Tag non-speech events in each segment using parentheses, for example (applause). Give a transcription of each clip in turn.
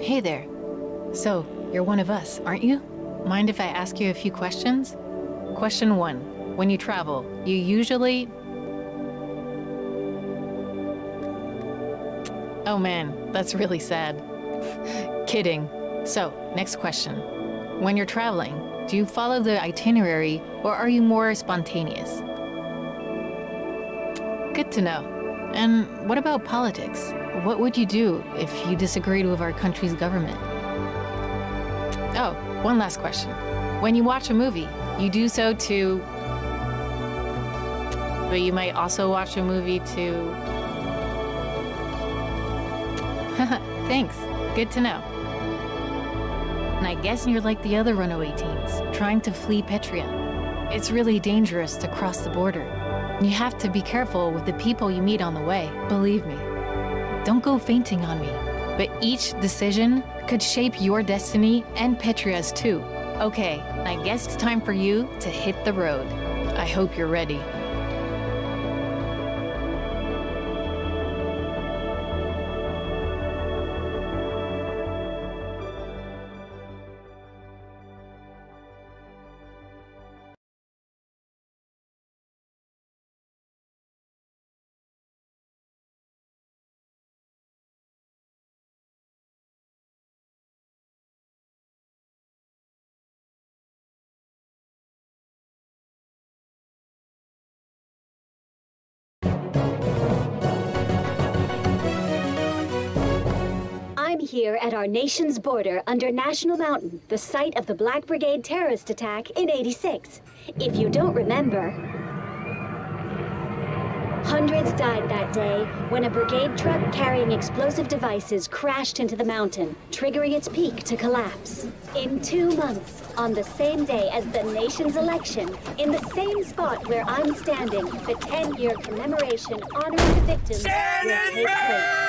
Hey there. So, you're one of us, aren't you? Mind if I ask you a few questions? Question one When you travel, you usually. Oh man, that's really sad. (laughs) Kidding. So, next question. When you're traveling, do you follow the itinerary or are you more spontaneous? Good to know. And what about politics? What would you do if you disagreed with our country's government? Oh, one last question. When you watch a movie, you do so to. But you might also watch a movie to. (laughs) Thanks. Good to know. And I guess you're like the other runaway teens, trying to flee Petria. It's really dangerous to cross the border. You have to be careful with the people you meet on the way, believe me. Don't go fainting on me. But each decision could shape your destiny and Petria's too. Okay, I guess it's time for you to hit the road. I hope you're ready. Here at our nation's border under National Mountain, the site of the Black Brigade terrorist attack in 86. If you don't remember, hundreds died that day when a brigade truck carrying explosive devices crashed into the mountain, triggering its peak to collapse. In two months, on the same day as the nation's election, in the same spot where I'm standing, the 10-year commemoration honoring the victims will take place.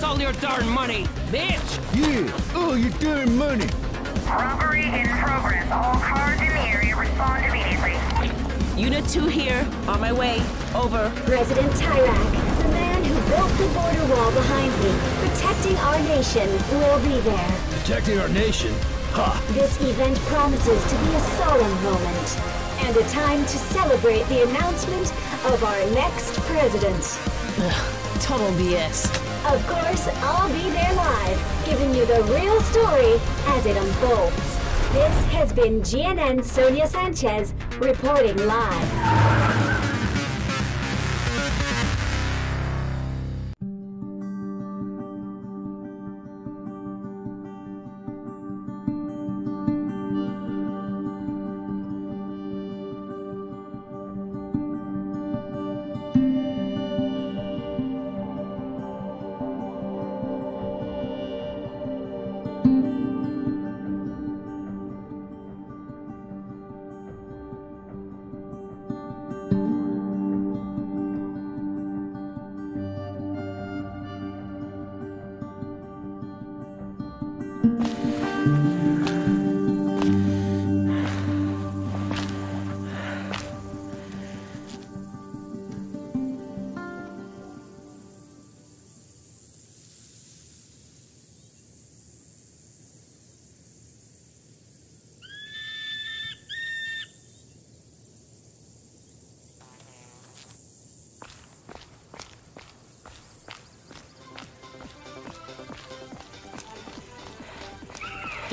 Give us all your darn money, bitch! Yeah, all your darn money. Robbery in progress. All cars in the area respond immediately. Unit 2 here. On my way. Over. President Tyrak, the man who built the border wall behind me, protecting our nation, will be there. Protecting our nation? Ha! This event promises to be a solemn moment and a time to celebrate the announcement of our next president. Total BS. Of course, I'll be there live, giving you the real story as it unfolds. This has been GNN Sonya Sanchez reporting live.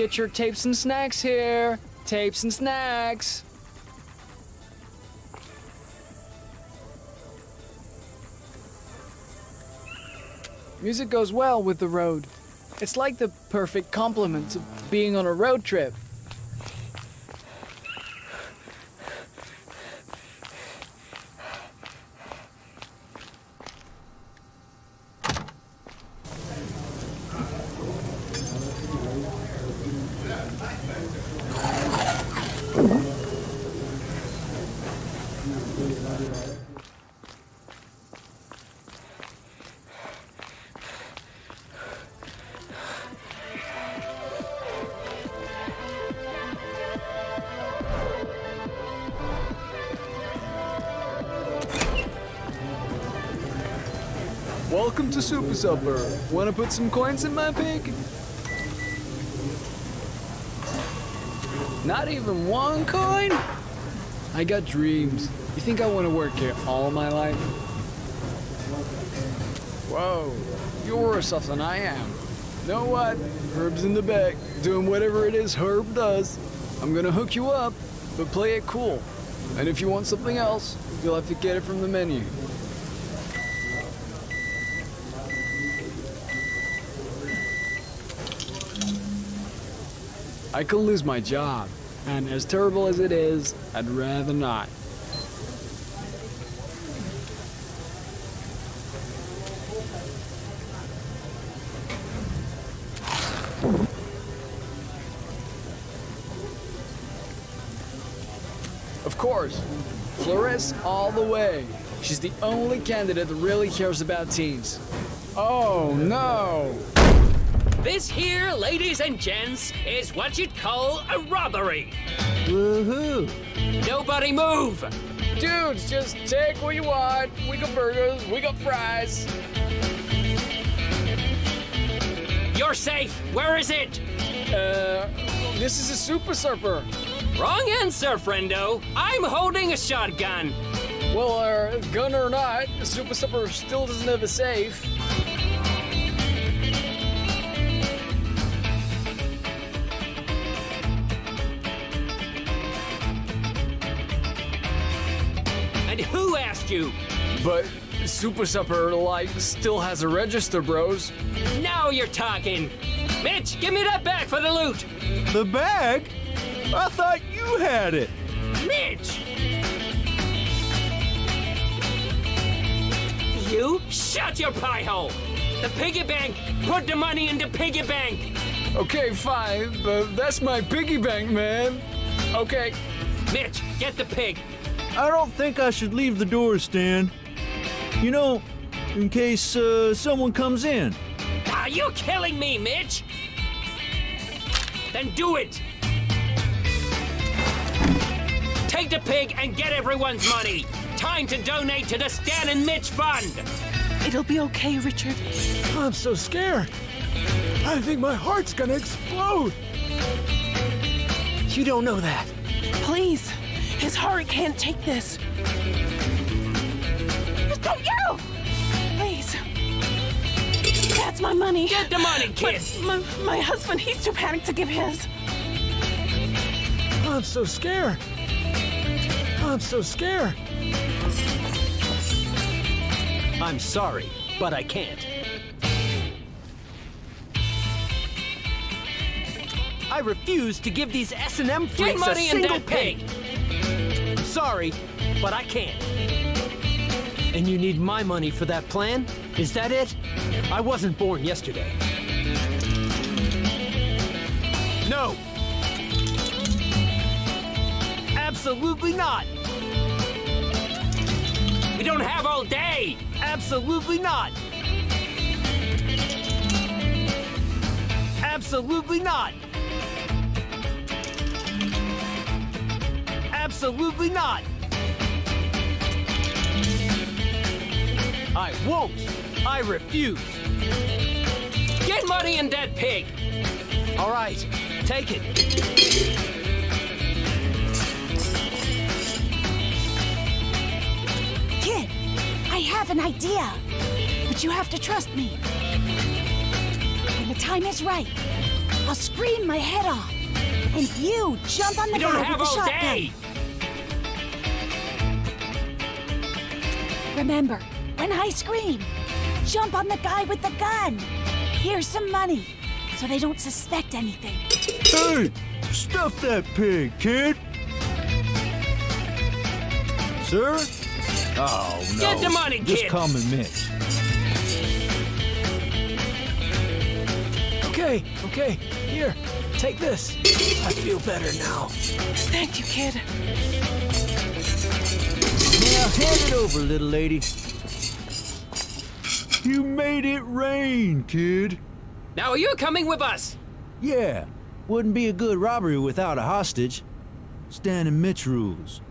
Get your tapes and snacks here. Tapes and snacks. Music goes well with the road. It's like the perfect complement to being on a road trip. Super Supper. Wanna put some coins in my pig? Not even one coin? I got dreams. You think I want to work here all my life? Whoa, you're worse off than I am. Know what? Herb's in the back, doing whatever it is Herb does. I'm gonna hook you up, but play it cool. And if you want something else, you'll have to get it from the menu. I could lose my job, and as terrible as it is, I'd rather not. Of course, Florres all the way. She's the only candidate that really cares about teens. Oh no! This here, ladies and gents, is what you'd call a robbery. Woohoo! Nobody move! Dudes, just take what you want. We got burgers, we got fries. You're safe. Where is it? Uh, this is a super supper. Wrong answer, friendo. I'm holding a shotgun. Well, uh, gun or not, the super supper still doesn't have a safe. Who asked you? But super supper, like, still has a register, bros. Now you're talking. Mitch, give me that bag for the loot. The bag? I thought you had it. Mitch! You shut your pie hole. The piggy bank. Put the money in the piggy bank. Okay, fine, but that's my piggy bank, man. Okay, Mitch, get the pig. I don't think I should leave the door, Stan. You know, in case uh, someone comes in. Are you killing me, Mitch? Then do it. Take the pig and get everyone's money. Time to donate to the Stan and Mitch Fund. It'll be okay, Richard. I'm so scared. I think my heart's gonna explode. You don't know that. Please. His heart can't take this. Don't you! Please. That's my money. Get the money, kid. My, my husband, he's too panicked to give his. I'm so scared. I'm so scared. I'm sorry, but I can't. I refuse to give these S&M Get freaks a money in single that pig. penny. Sorry, but I can't. And you need my money for that plan? Is that it? I wasn't born yesterday. No! Absolutely not! We don't have all day. Absolutely not! Absolutely not! Absolutely not! I won't! I refuse! Get money in that pig. All right, take it. Kid, I have an idea. But you have to trust me. When the time is right, I'll scream my head off. And you jump on the We don't guy have with the shotgun. day. Remember, when I scream, jump on the guy with the gun. Here's some money, so they don't suspect anything. Hey, stuff that pig, kid. Sir? Oh, no. Get the money, Just kid. call me Mitch. Okay, okay, here, take this. I feel better now. Thank you, kid. Now hand it over, little lady. You made it rain, kid. Now are you coming with us? Yeah, wouldn't be a good robbery without a hostage. Stan and Mitch rules.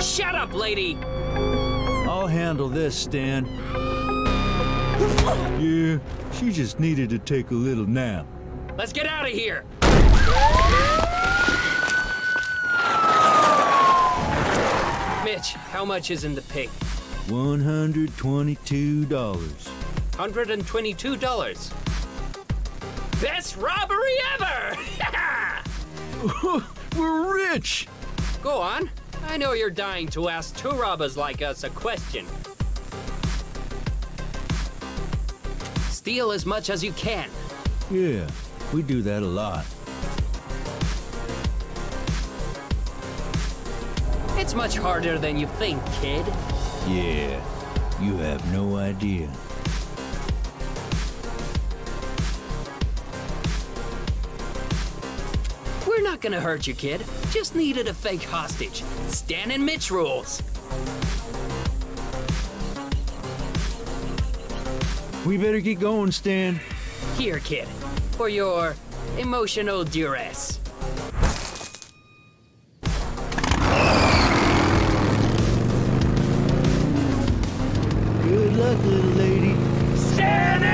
Shut up, lady! I'll handle this, Stan. Yeah, she just needed to take a little nap. Let's get out of here! Mitch, how much is in the pig? $122. $122. Best robbery ever! (laughs) (laughs) We're rich! Go on. I know you're dying to ask two robbers like us a question. Steal as much as you can. Yeah, we do that a lot. It's much harder than you think, kid. Yeah, you have no idea. We're not gonna hurt you, kid. Just needed a fake hostage. Stan and Mitch rules. We better get going, Stan. Here, kid, for your emotional duress. Good luck, little lady. Stan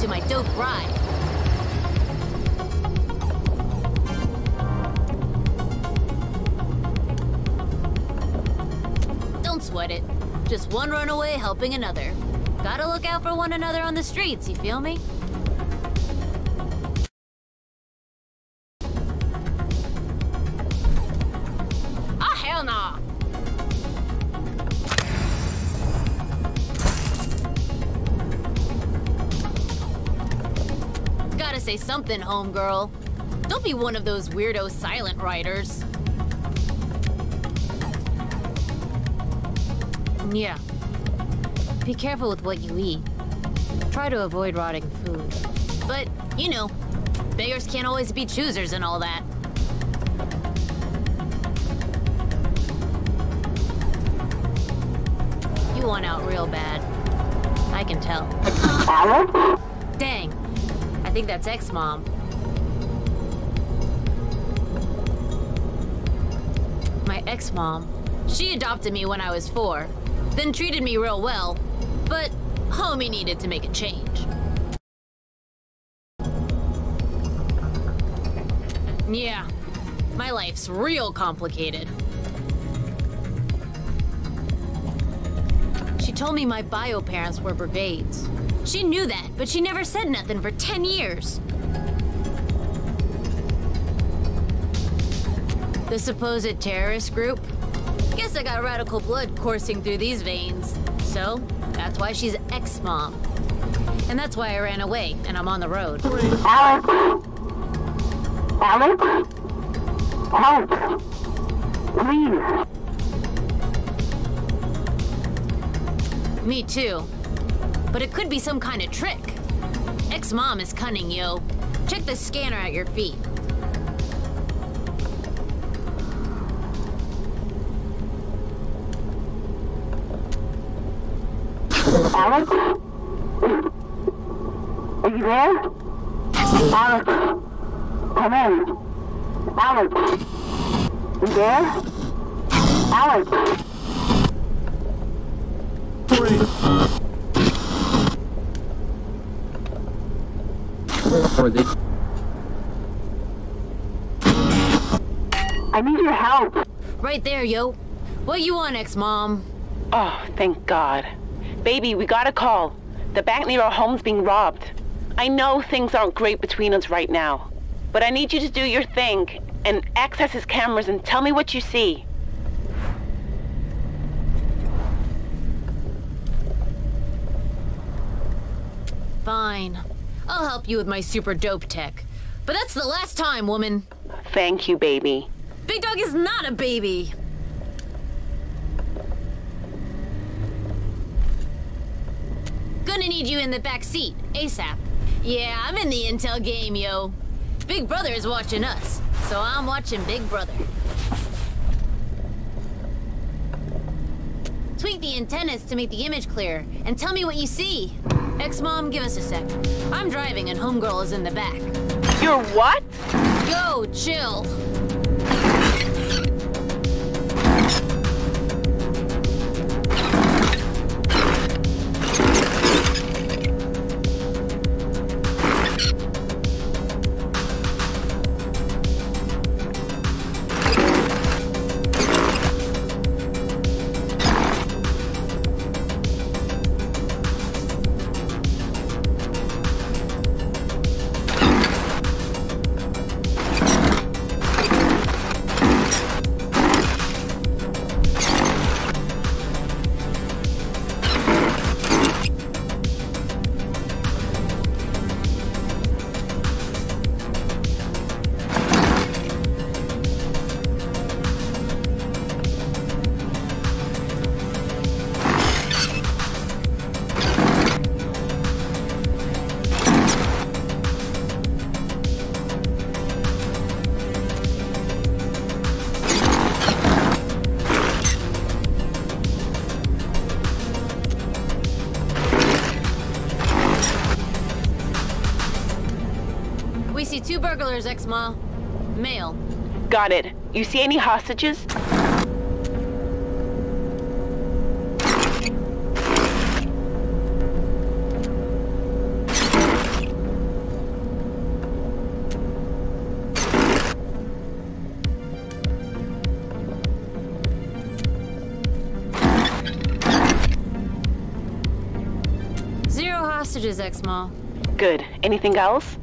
to my dope ride. Don't sweat it. Just one runaway helping another. Gotta look out for one another on the streets, you feel me? Something, homegirl. Don't be one of those weirdo silent writers. Yeah. Be careful with what you eat. Try to avoid rotting food. But, you know, beggars can't always be choosers and all that. You want out real bad. I can tell. Dang. I think that's ex-mom. My ex-mom. She adopted me when I was four, then treated me real well, but homie needed to make a change. Yeah, my life's real complicated. She told me my bio parents were brigades. She knew that, but she never said nothing for 10 years. The supposed terrorist group? Guess I got radical blood coursing through these veins. So, that's why she's ex-mom. And that's why I ran away, and I'm on the road. Alex? Alex? Help! Please! Me too. But it could be some kind of trick. Ex-mom is cunning, yo. Check the scanner at your feet. Alex? Are you there? Alex? Come in. Alex? You there? Alex? I need your help. Right there, yo. What you want, ex-mom? Oh, thank God. Baby, we got a call. The bank near our home's being robbed. I know things aren't great between us right now, but I need you to do your thing and access his cameras and tell me what you see. Fine. I'll help you with my super dope tech. But that's the last time, woman. Thank you, baby. Big Dog is not a baby. Gonna need you in the back seat, ASAP. Yeah, I'm in the intel game, yo. Big Brother is watching us, so I'm watching Big Brother. Tweak the antennas to make the image clear, and tell me what you see. Ex-mom, give us a sec. I'm driving and homegirl is in the back. You're what? Go, chill. Burglars, ex-ma. Male. Got it. You see any hostages? Zero hostages, ex-ma. Good. Anything else?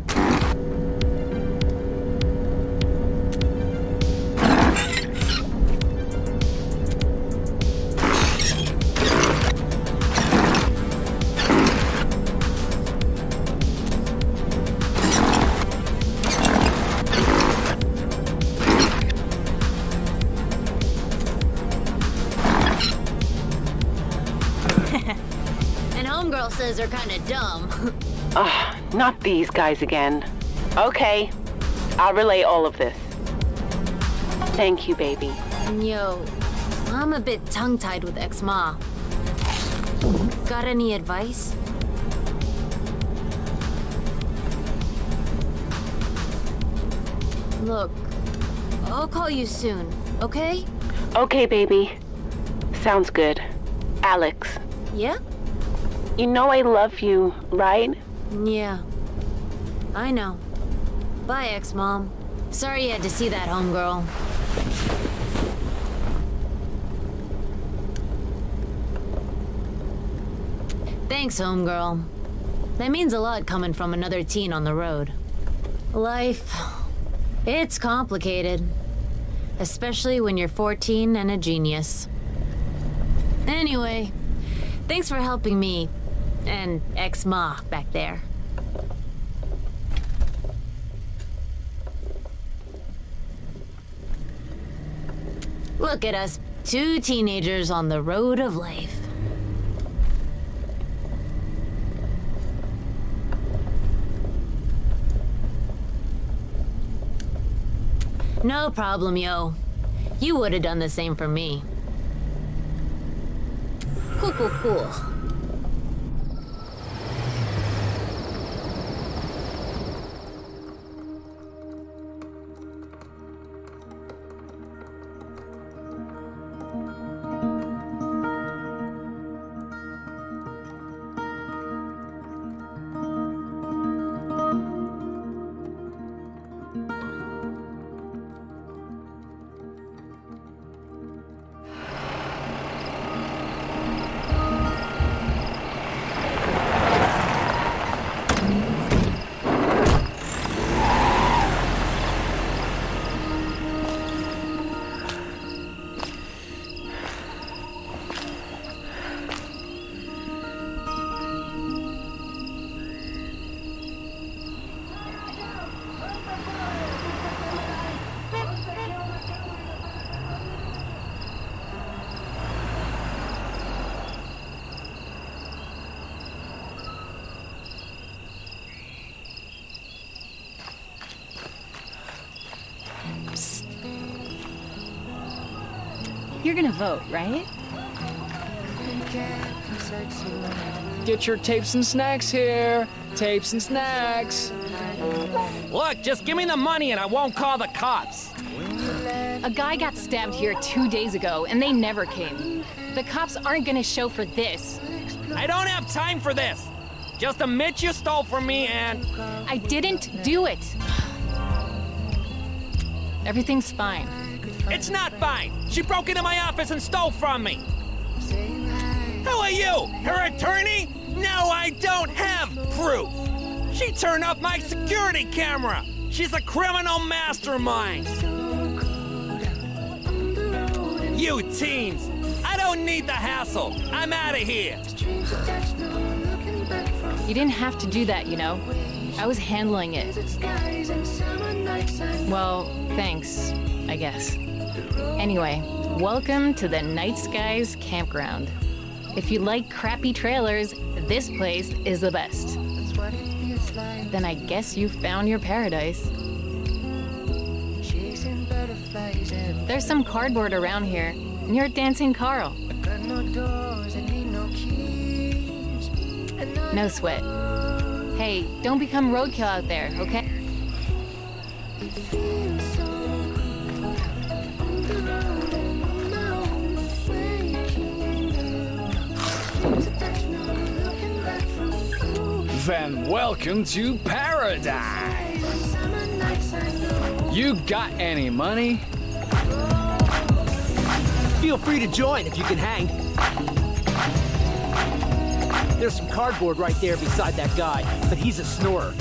These guys again. Okay. I'll relay all of this. Thank you, baby. Yo, I'm a bit tongue-tied with ex-ma. Got any advice? Look, I'll call you soon, okay? Okay, baby. Sounds good. Alex, Yeah? you know I love you, right? Yeah. I know. Bye, ex-mom. Sorry you had to see that, homegirl. Thanks, homegirl. That means a lot coming from another teen on the road. Life. It's complicated. Especially when you're 14 and a genius. Anyway, thanks for helping me and ex-ma back there. Look at us, two teenagers on the road of life. No problem, yo. You would have done the same for me. Cool, cool, cool. You're gonna vote, right? Get your tapes and snacks here. Tapes and snacks. Look, just give me the money and I won't call the cops. A guy got stabbed here two days ago, and they never came. The cops aren't gonna show for this. I don't have time for this. Just admit you stole from me and. I didn't do it. Everything's fine. It's not fine. She broke into my office and stole from me. Who are you? Her attorney? No, I don't have proof. She turned off my security camera. She's a criminal mastermind. You teens, I don't need the hassle. I'm out of here. You didn't have to do that, you know. I was handling it. Well, thanks, I guess. Anyway, welcome to the Night Skies Campground. If you like crappy trailers, this place is the best. Then I guess you found your paradise. There's some cardboard around here near Dancing Carl. No sweat. Hey, don't become roadkill out there, okay? Then welcome to paradise. You got any money? Feel free to join if you can hang. There's some cardboard right there beside that guy, but he's a snorer.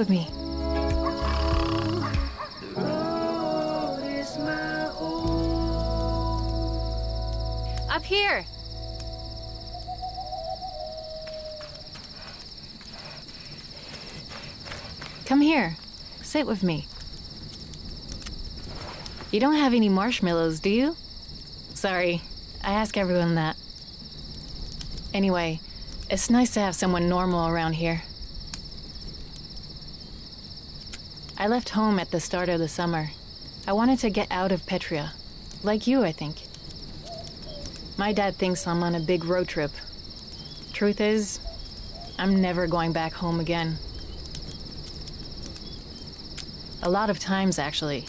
With me. Up here. Come here. Sit with me. You don't have any marshmallows, do you? Sorry, I ask everyone that. Anyway, it's nice to have someone normal around here. I left home at the start of the summer. I wanted to get out of Petria. Like you, I think. My dad thinks I'm on a big road trip. Truth is, I'm never going back home again. A lot of times, actually.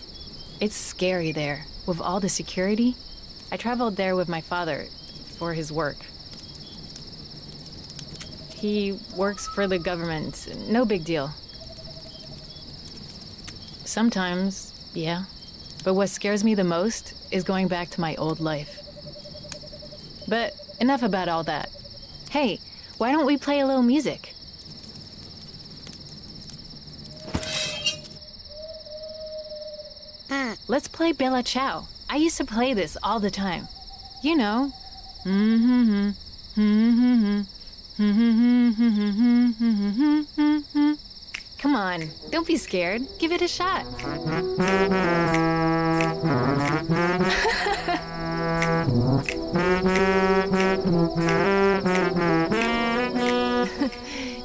It's scary there, with all the security. I traveled there with my father for his work. He works for the government. No big deal. Sometimes, yeah. But what scares me the most is going back to my old life. But enough about all that. Hey, why don't we play a little music? Let's play Bella Ciao. I used to play this all the time. You know. Mm-hmm. Mm-hmm. Come on, don't be scared. Give it a shot. (laughs)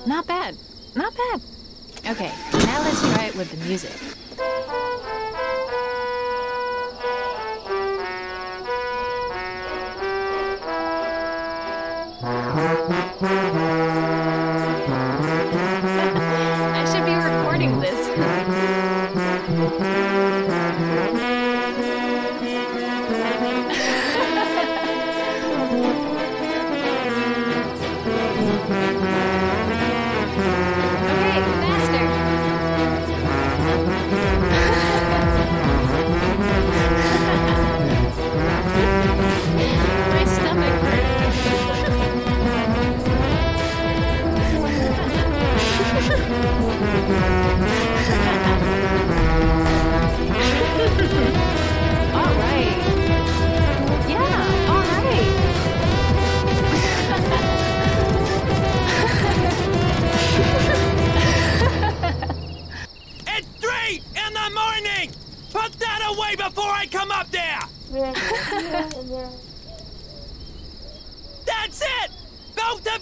Not bad. Not bad. Okay, now let's try it with the music.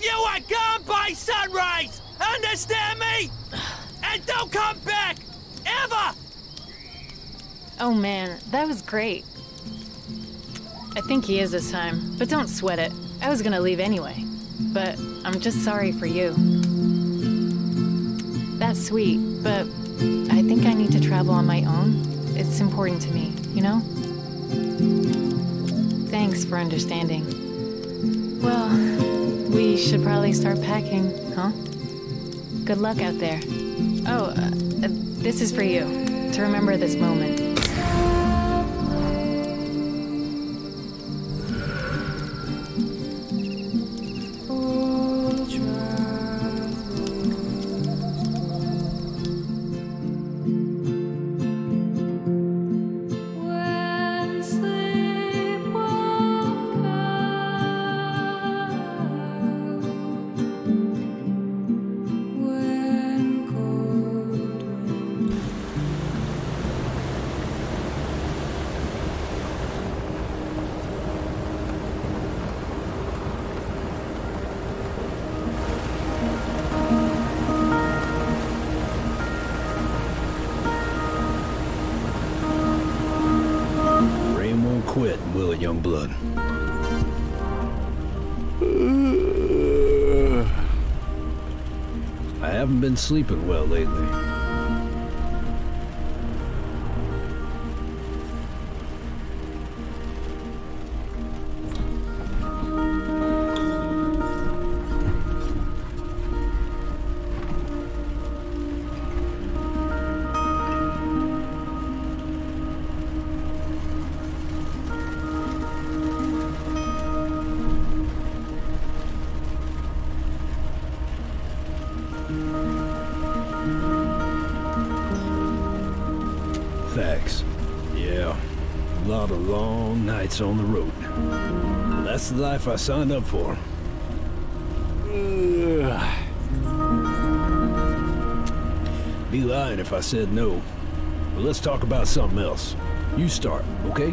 You are gone by sunrise! Understand me? And don't come back! Ever! Oh man, that was great. I think he is this time, but don't sweat it. I was gonna leave anyway. But I'm just sorry for you. That's sweet, but I think I need to travel on my own. It's important to me, you know? Thanks for understanding. Well, we should probably start packing, huh? Good luck out there. Oh, uh, uh, this is for you, to remember this moment. Been sleeping well lately. That's the life I signed up for. (sighs) Be lying if I said no. But let's talk about something else. You start, okay?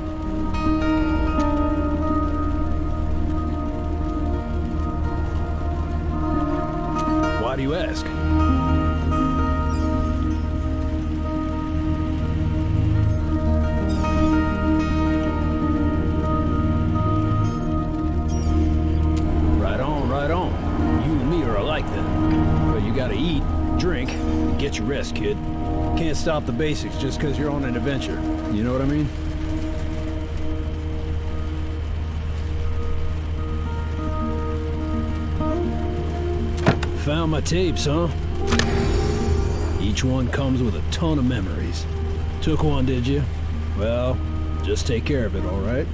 Why do you ask? Stop the basics just because you're on an adventure. You know what I mean? Found my tapes, huh? Each one comes with a ton of memories. Took one, did you? Well, just take care of it, all right?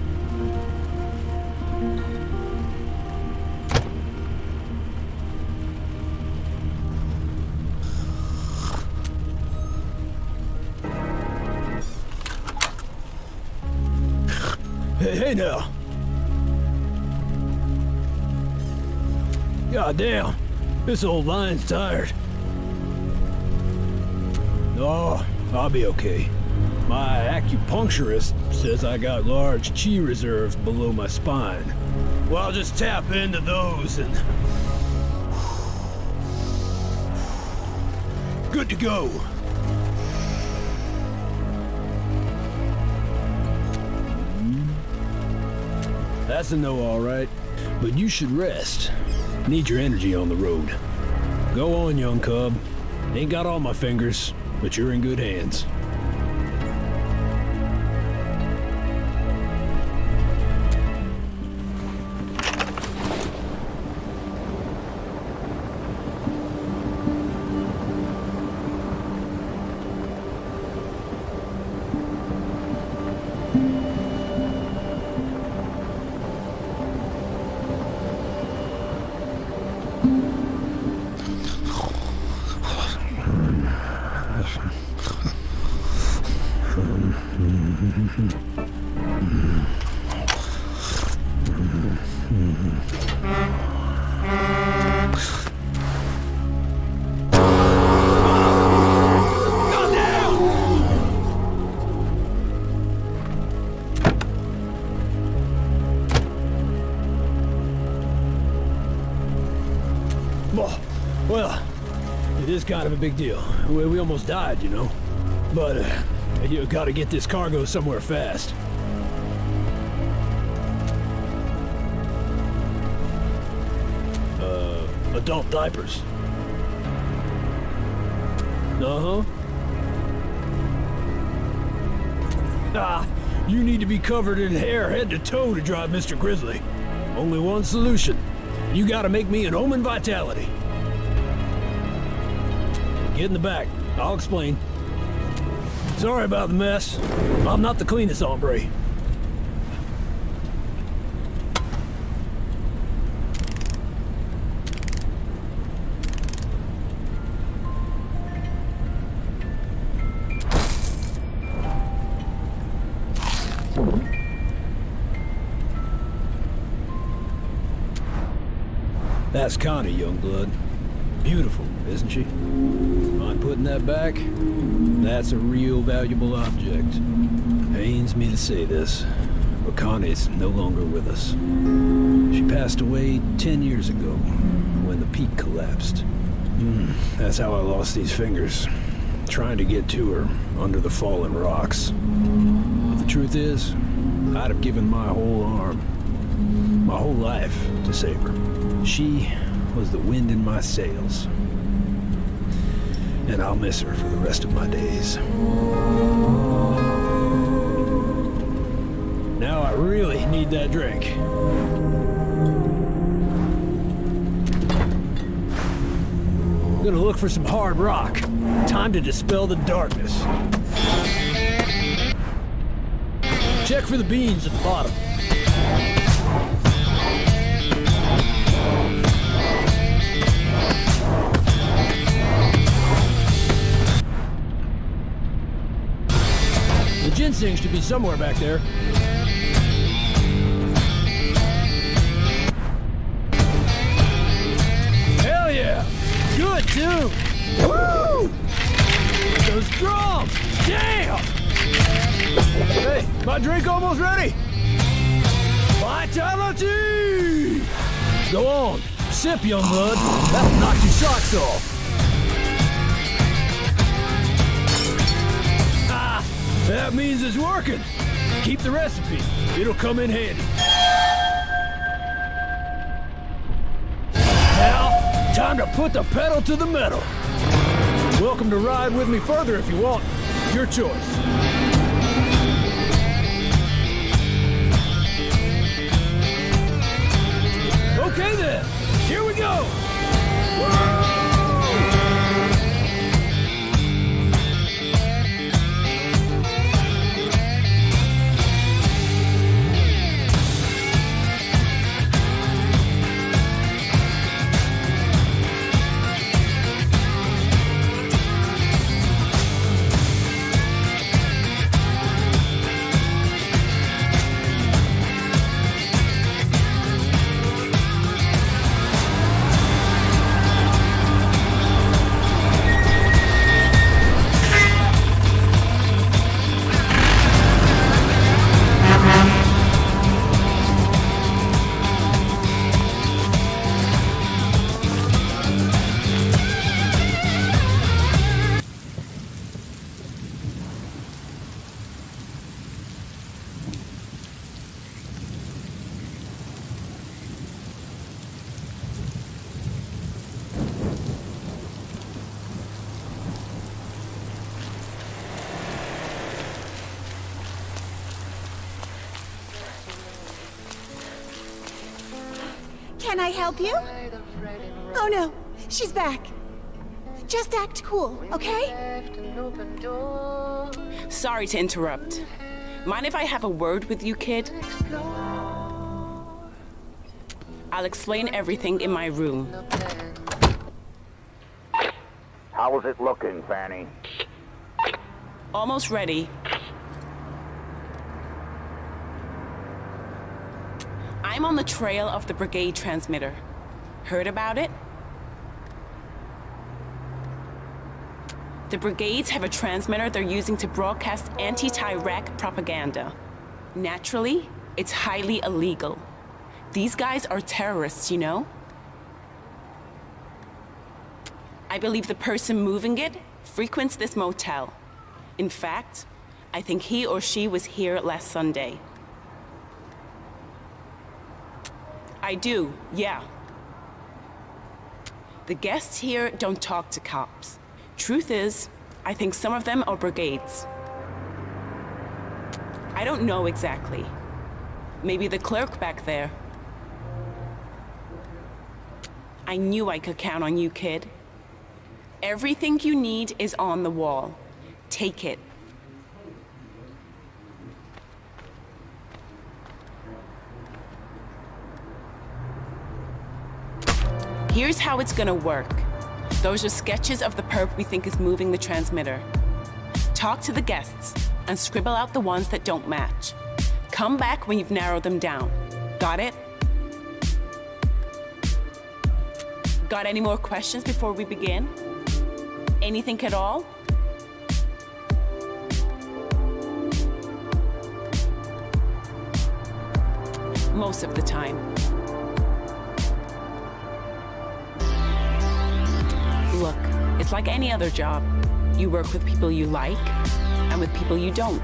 God damn, this old line's tired. Oh, I'll be okay. My acupuncturist says I got large chi reserves below my spine. Well, I'll just tap into those and... Good to go. Hmm. That's a no, all right. But you should rest. Need your energy on the road. Go on, young cub. Ain't got all my fingers, but you're in good hands. Mm-hmm. Of a big deal. We, we almost died, you know. But, uh, you gotta get this cargo somewhere fast. Uh, adult diapers. Uh-huh. Ah, you need to be covered in hair head to toe to drive Mr. Grizzly. Only one solution. You gotta make me an Omen Vitality. Get in the back. I'll explain. Sorry about the mess. I'm not the cleanest hombre. That's Connie, Youngblood. Beautiful, isn't she? Back? That's a real valuable object. Pains me to say this, but Connie's no longer with us. She passed away ten years ago, when the peak collapsed. Hmm, that's how I lost these fingers. Trying to get to her under the fallen rocks. But the truth is, I'd have given my whole arm, my whole life to save her. She was the wind in my sails. And I'll miss her for the rest of my days. Now I really need that drink. Gonna look for some hard rock. Time to dispel the darkness. Check for the beans at the bottom. Ginseng should be somewhere back there. Hell yeah! Good too! Woo! Those drums! Damn! Hey, my drink almost ready! Vitality! Go on, sip, young blood. That'll knock your socks off. That means it's working. Keep the recipe. It'll come in handy. Now, time to put the pedal to the metal. Welcome to ride with me further if you want. Your choice. Help you? Oh no, she's back. Just act cool, okay? Sorry to interrupt. Mind if I have a word with you, kid? I'll explain everything in my room. How's it looking, Fanny? Almost ready. I'm on the trail of the brigade transmitter. Heard about it? The brigades have a transmitter they're using to broadcast anti-Tyrak propaganda. Naturally, it's highly illegal. These guys are terrorists, you know? I believe the person moving it frequents this motel. In fact, I think he or she was here last Sunday. I do, yeah. The guests here don't talk to cops. Truth is, I think some of them are brigades. I don't know exactly. Maybe the clerk back there. I knew I could count on you, kid. Everything you need is on the wall. Take it. Here's how it's gonna work. Those are sketches of the perp we think is moving the transmitter. Talk to the guests and scribble out the ones that don't match. Come back when you've narrowed them down. Got it? Got any more questions before we begin? Anything at all? Most of the time. It's like any other job. You work with people you like and with people you don't.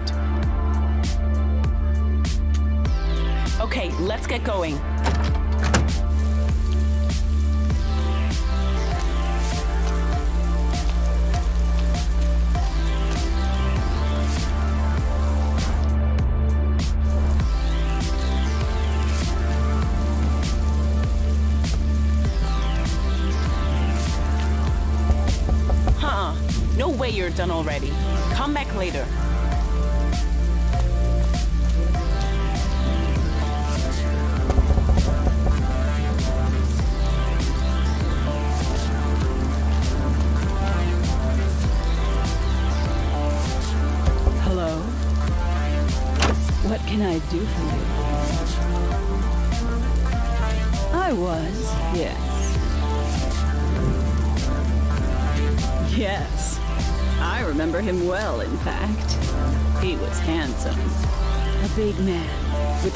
Okay, let's get going. You're done already. Come back later.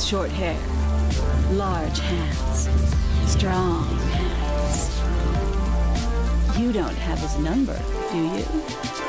Short hair, large hands, strong hands. You don't have his number, do you?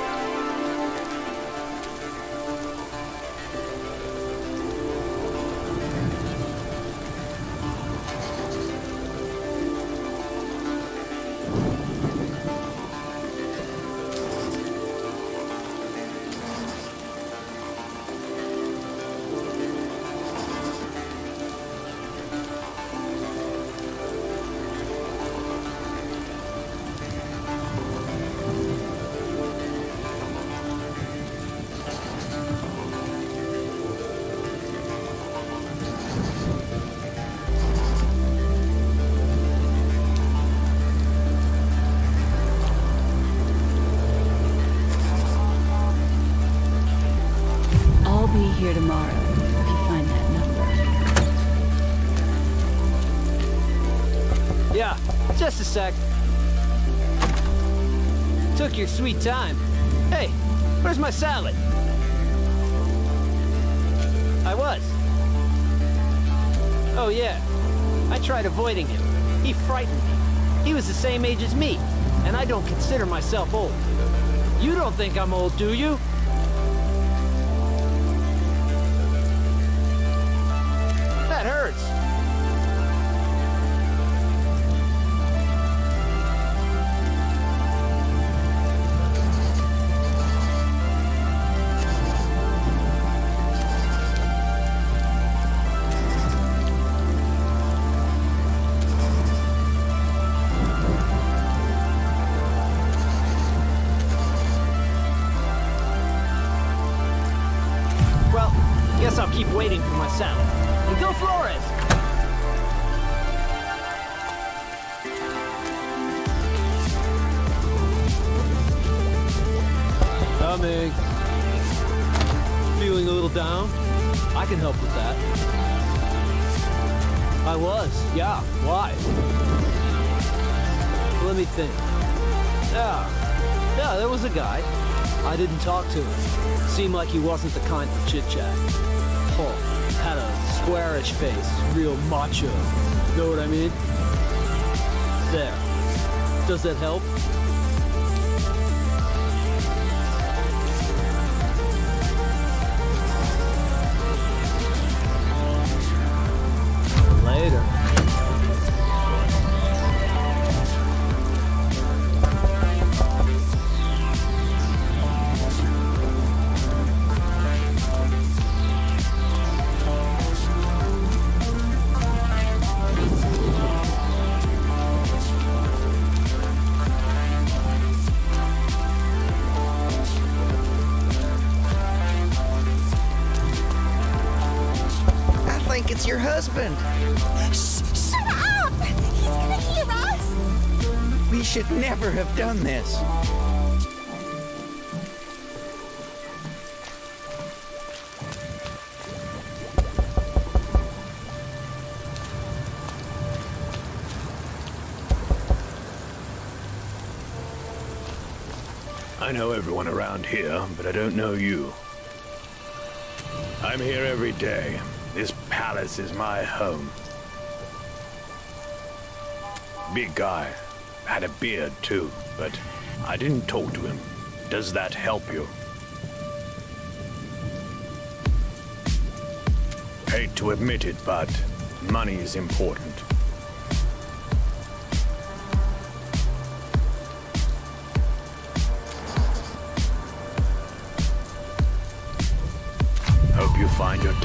Sec. Took your sweet time. Hey, where's my salad? I was. Oh, yeah. I tried avoiding him. He frightened me. He was the same age as me, and I don't consider myself old. You don't think I'm old, do you? me think. Yeah, yeah, there was a guy. I didn't talk to him. Seemed like he wasn't the kind for chit-chat. Oh, had a squarish face, real macho. Know what I mean? There. Does that help? Later. Around here, but I don't know you. I'm here every day. This palace is my home. Big guy. Had a beard, too, but I didn't talk to him. Does that help you? Hate to admit it, but money is important.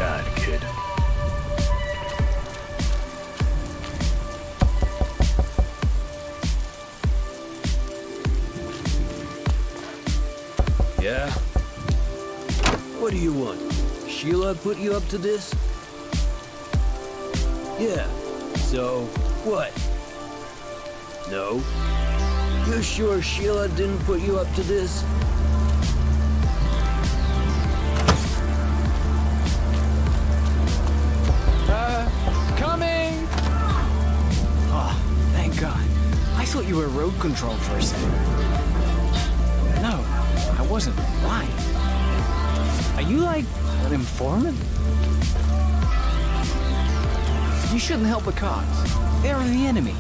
Dad, kid. Yeah? What do you want? Sheila put you up to this? Yeah. So, what? No? You sure Sheila didn't put you up to this? You were road control for a second. No, I wasn't. Why? Are you like an informant? You shouldn't help the cops. They're the enemy.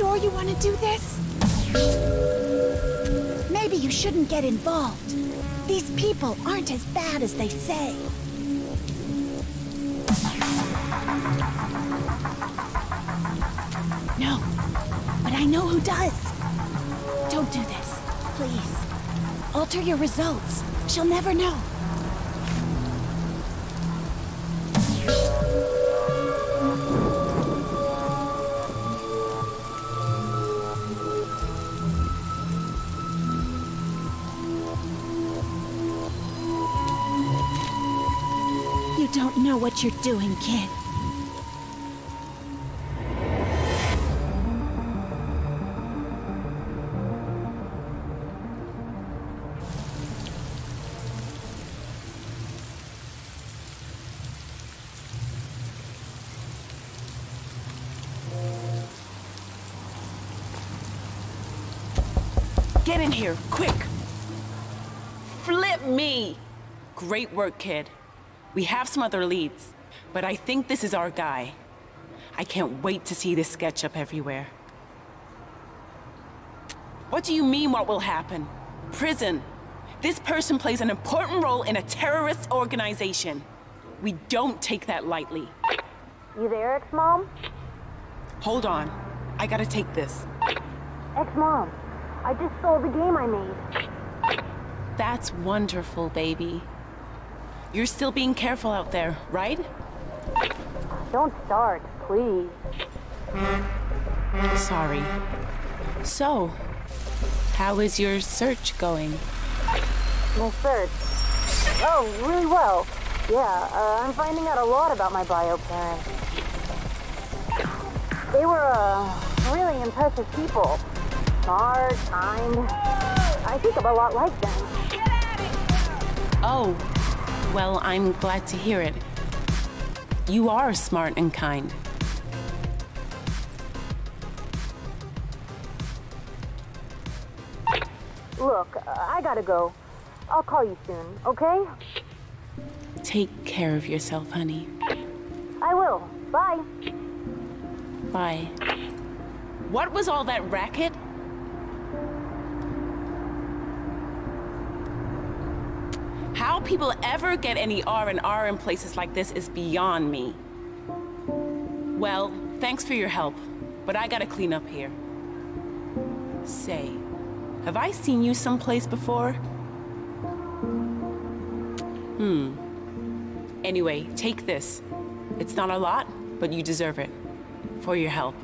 Sure you want to do this? Maybe you shouldn't get involved. These people aren't as bad as they say. No, but I know who does. Don't do this, please. Alter your results. She'll never know. What you're doing, kid. Get in here, quick! Flip me! Great work, kid. We have some other leads, but I think this is our guy. I can't wait to see this sketch up everywhere. What do you mean, what will happen? Prison. This person plays an important role in a terrorist organization. We don't take that lightly. You there, ex-mom? Hold on. I gotta take this. Ex-mom, I just sold the game I made. That's wonderful, baby. You're still being careful out there, right? Don't start, please. Sorry. So, how is your search going? My search. Oh, really well. Yeah, uh, I'm finding out a lot about my bio parents. They were, uh, really impressive people. Smart, kind. I think I'm a lot like them. Oh, well, I'm glad to hear it. You are smart and kind. Look, I gotta go. I'll call you soon, okay? Take care of yourself, honey. I will. Bye. Bye. What was all that racket? How people ever get any R&R in places like this is beyond me. Well, thanks for your help, but I gotta clean up here. Say, have I seen you someplace before? Hmm. Anyway, take this. It's not a lot, but you deserve it. For your help.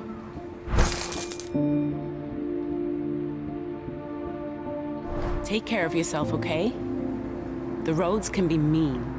Take care of yourself, okay? The roads can be mean.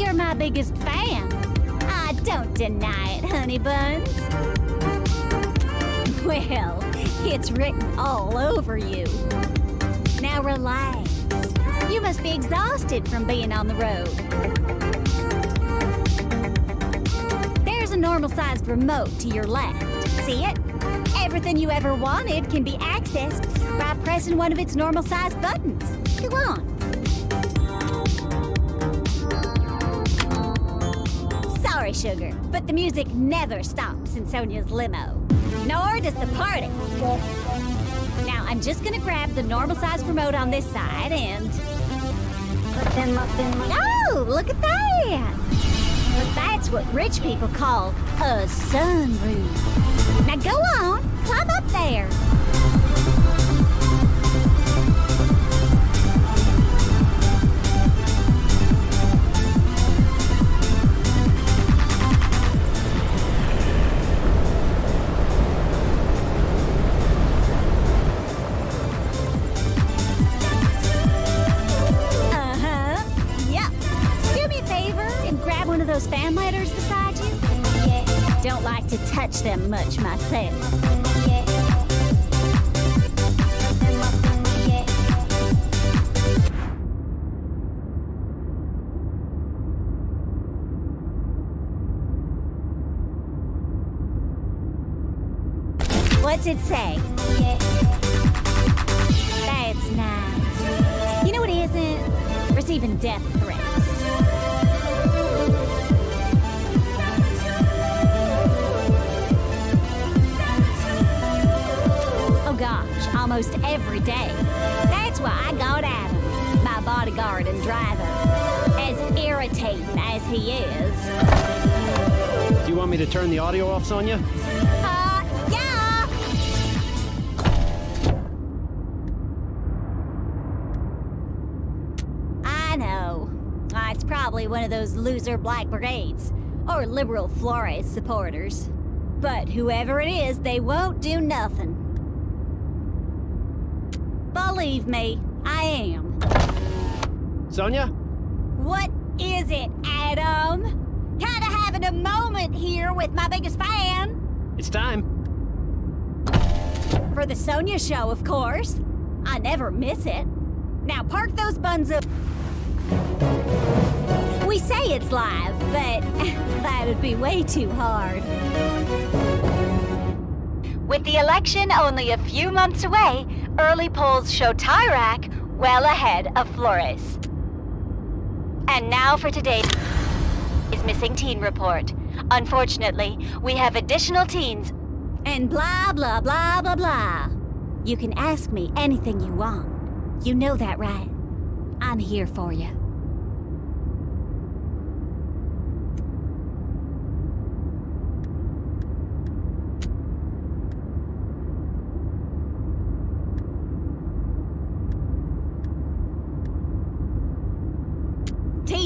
You're my biggest fan. I don't deny it, honey buns. Well, it's written all over you. Now relax. You must be exhausted from being on the road. There's a normal-sized remote to your left. See it? Everything you ever wanted can be accessed by pressing one of its normal-sized buttons. Go on. Sorry, Sugar, but the music never stops in Sonya's limo. Nor does the party. Now, I'm just gonna grab the normal size remote on this side and... Oh, look at that! That's what rich people call a sunroof. Now go on, climb up there. As he is. Do you want me to turn the audio off, Sonya? Uh, yeah! I know. Uh, it's probably one of those loser Black Brigades or liberal Florres supporters. But whoever it is, they won't do nothing. Believe me, I am. Sonya? What is it, Adam? Kinda having a moment here with my biggest fan. It's time. For the Sonya show, of course. I never miss it. Now park those buns up. We say it's it's live, but (laughs) that would be way too hard. With the election only a few months away, early polls show Tyrak well ahead of Florres. And now for today's missing teen report. Unfortunately, we have additional teens. And blah, blah, blah, blah, blah. You can ask me anything you want. You know that, right? I'm here for you.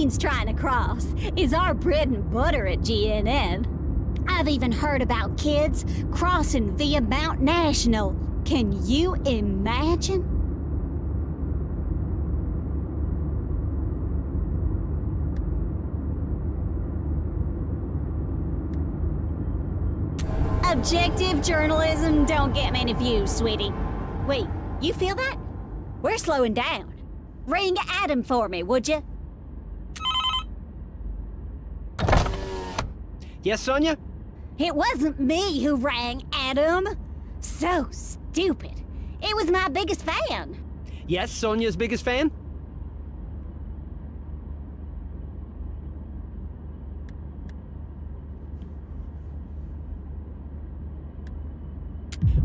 Trying to cross is our bread and butter at GNN. I've even heard about kids crossing via Mount National. Can you imagine? Objective journalism don't get many views, sweetie. Wait, you feel that? We're slowing down. Ring Adam for me, would you? Yes, Sonya? It wasn't me who rang Adam. So stupid. It was my biggest fan. Yes, Sonya's biggest fan?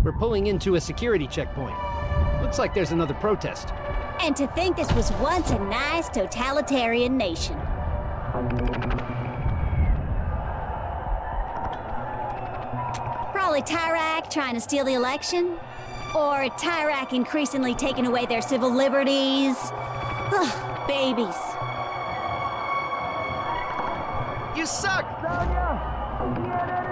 We're pulling into a security checkpoint. Looks like there's another protest. And to think this was once a nice totalitarian nation. Probably Tyrak trying to steal the election. Or Tyrak increasingly taking away their civil liberties. Ugh, babies. You suck, Sonya!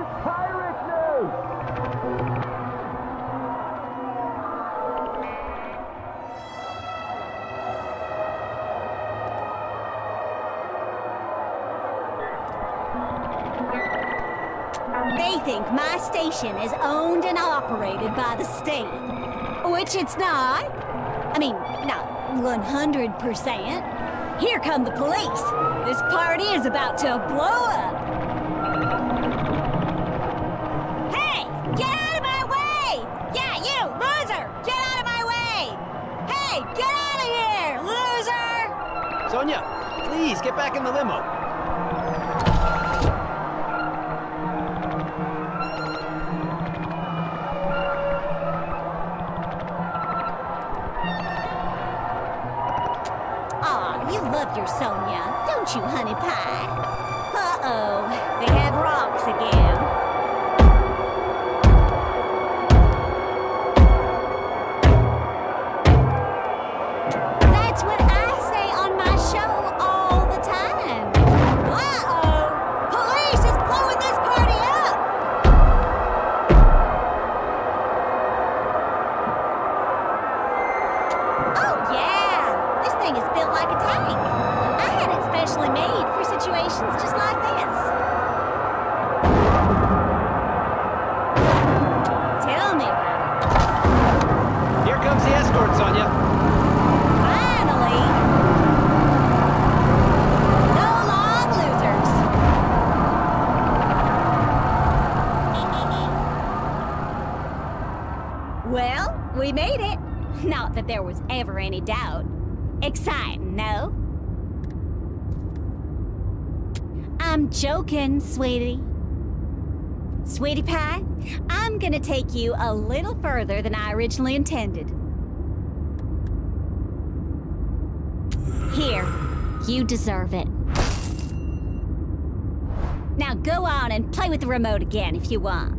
My station is owned and operated by the state. Which it's not. I mean, not 100%. Here come the police. This party is about to blow up. Hey, get out of my way! Yeah, you, loser! Get out of my way! Hey, get out of here, loser! Sonya, please get back in the limo. You love your Sonya, don't you, honey pie? Sweetie. Sweetie Pie, I'm gonna take you a little further than I originally intended. Here, you deserve it. Now go on and play with the remote again if you want.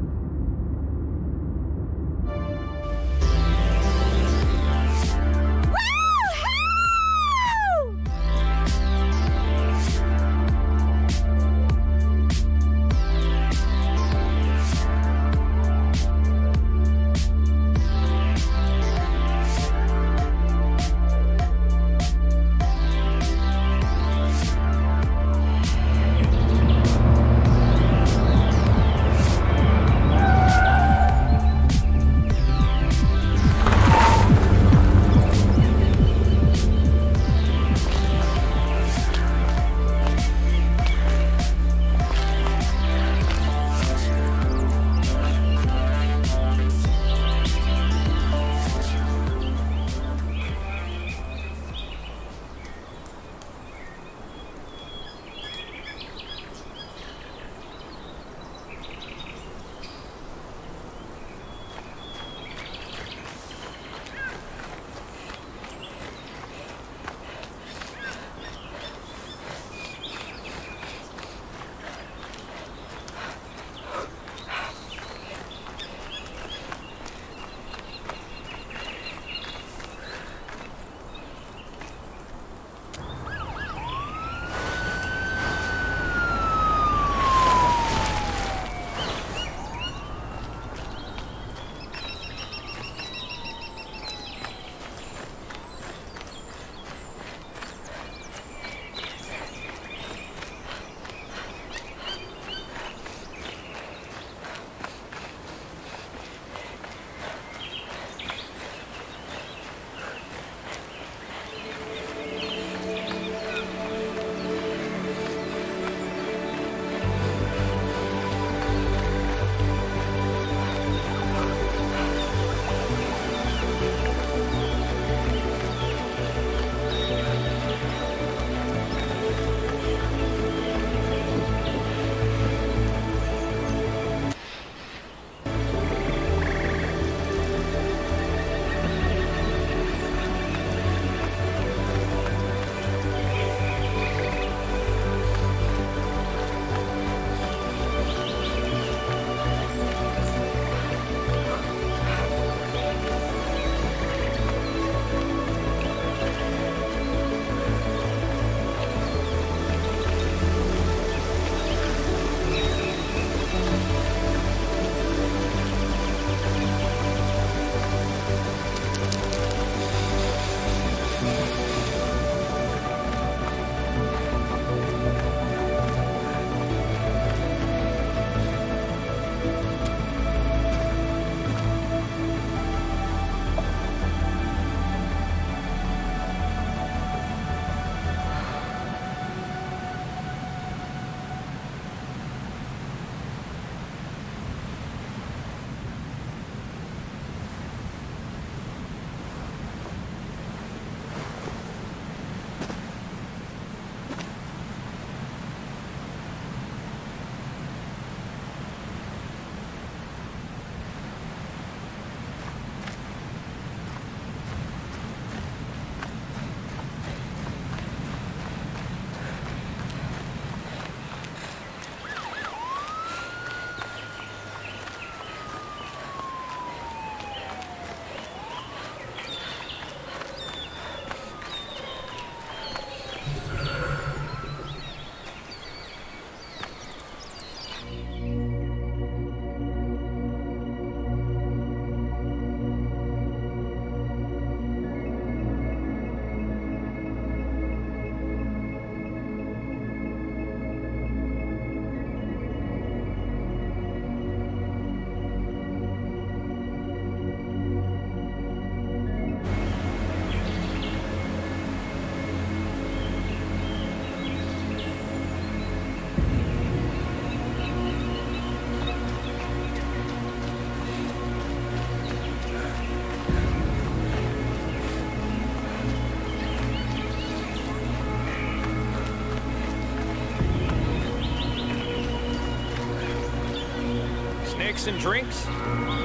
and drinks?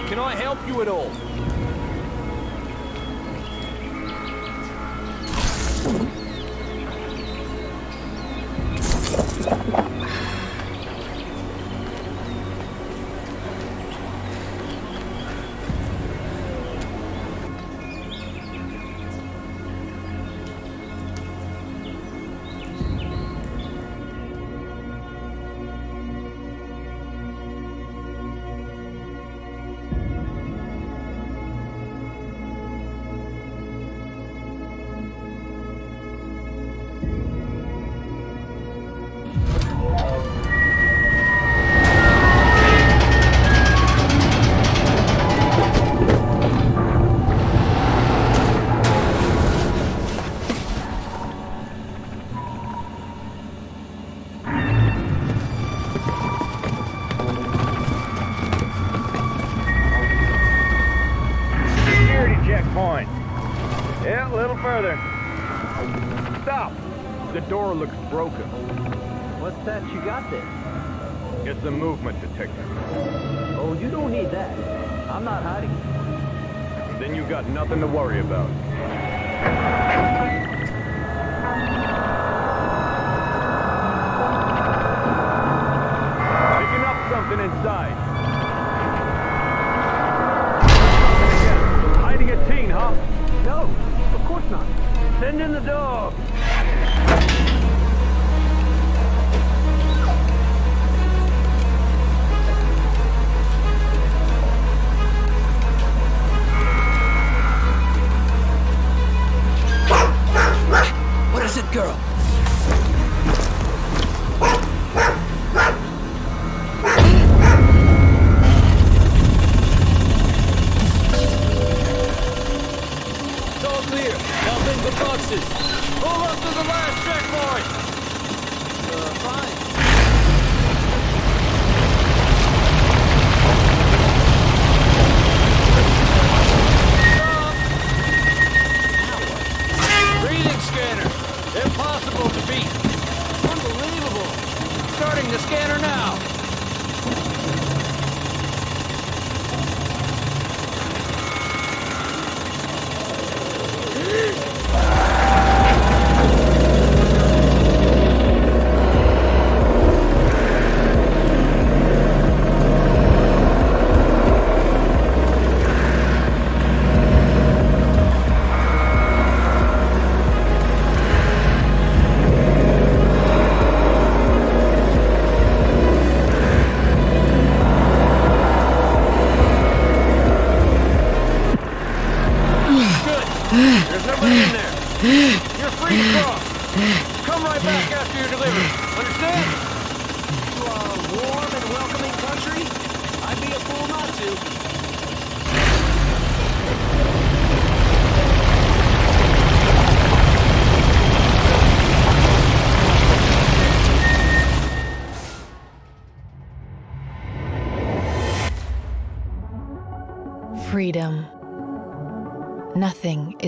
Can I help you at all?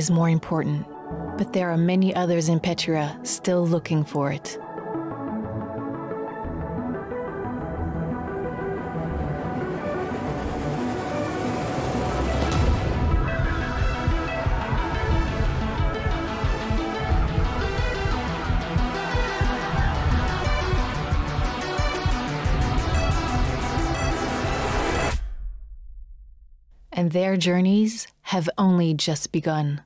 is more important, but there are many others in Petria still looking for it. and their journeys have only just begun.